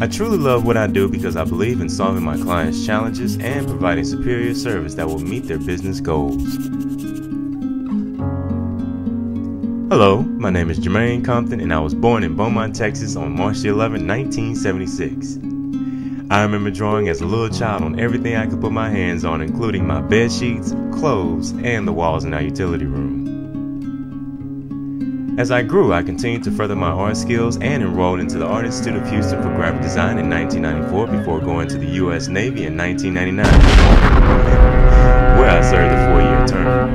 I truly love what I do because I believe in solving my clients' challenges and providing superior service that will meet their business goals. Hello, my name is Jermaine Compton and I was born in Beaumont, Texas on March 11, 1976. I remember drawing as a little child on everything I could put my hands on, including my bed sheets, clothes, and the walls in our utility room. As I grew, I continued to further my art skills and enrolled into the Art Institute of Houston for graphic design in 1994 before going to the U.S. Navy in 1999, where I served a four-year term.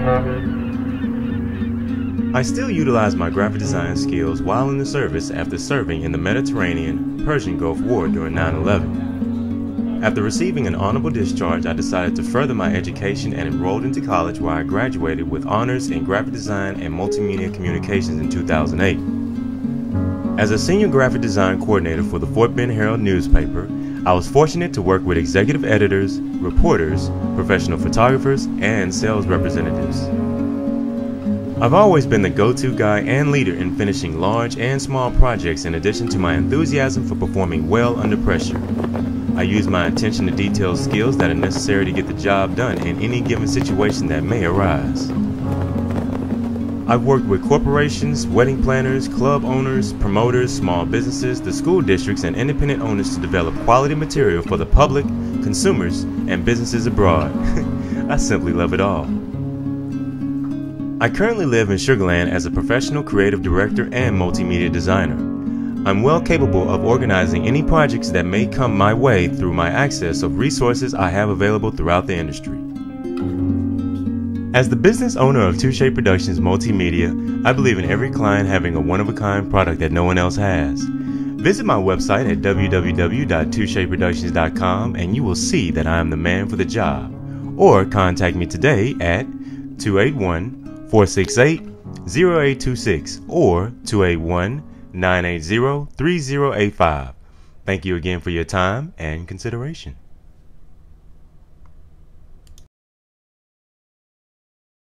I still utilize my graphic design skills while in the service after serving in the Mediterranean Persian Gulf War during 9 11. After receiving an honorable discharge, I decided to further my education and enrolled into college where I graduated with honors in graphic design and multimedia communications in 2008. As a senior graphic design coordinator for the Fort Bend Herald newspaper, I was fortunate to work with executive editors, reporters, professional photographers, and sales representatives. I've always been the go-to guy and leader in finishing large and small projects in addition to my enthusiasm for performing well under pressure. I use my attention to detail skills that are necessary to get the job done in any given situation that may arise. I've worked with corporations, wedding planners, club owners, promoters, small businesses, the school districts, and independent owners to develop quality material for the public, consumers, and businesses abroad. I simply love it all. I currently live in Sugar Land as a professional creative director and multimedia designer. I'm well capable of organizing any projects that may come my way through my access of resources I have available throughout the industry. As the business owner of TuShea Productions Multimedia, I believe in every client having a one-of-a-kind product that no one else has. Visit my website at www.tusheaproductions.com and you will see that I am the man for the job. Or contact me today at 281 468 0826 or 281 980 3085. Thank you again for your time and consideration.